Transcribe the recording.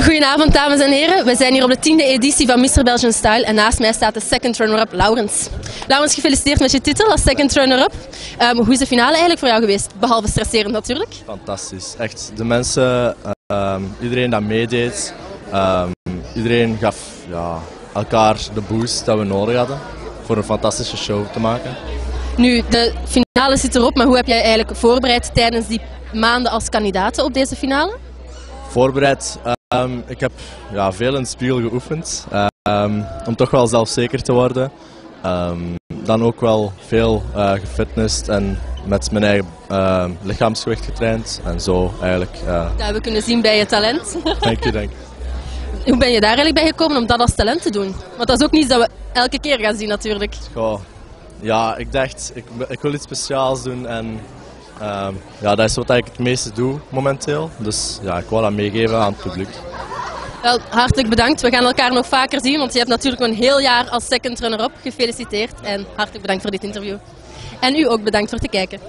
Goedenavond, dames en heren. We zijn hier op de tiende editie van Mr. Belgian Style en naast mij staat de second runner-up Laurens. Laurens, gefeliciteerd met je titel als second runner-up. Um, hoe is de finale eigenlijk voor jou geweest? Behalve stresserend natuurlijk. Fantastisch. Echt, de mensen, um, iedereen dat meedeed, um, iedereen gaf ja, elkaar de boost dat we nodig hadden voor een fantastische show te maken. Nu, de finale zit erop, maar hoe heb jij eigenlijk voorbereid tijdens die maanden als kandidaat op deze finale? Voorbereid? Um, ik heb ja, veel in het spiegel geoefend um, om toch wel zelfzeker te worden. Um, dan ook wel veel uh, gefitnessd en met mijn eigen uh, lichaamsgewicht getraind en zo eigenlijk. Uh... Dat hebben we kunnen zien bij je talent. Dank je, dank Hoe ben je daar eigenlijk bij gekomen om dat als talent te doen? Want dat is ook niet dat we elke keer gaan zien natuurlijk. Goh, ja, ik dacht, ik, ik wil iets speciaals doen en um, ja, dat is wat ik het meeste doe momenteel. Dus ja, ik wil dat meegeven aan het publiek. Wel, hartelijk bedankt. We gaan elkaar nog vaker zien, want je hebt natuurlijk een heel jaar als second runner-up. Gefeliciteerd en hartelijk bedankt voor dit interview. En u ook bedankt voor het kijken.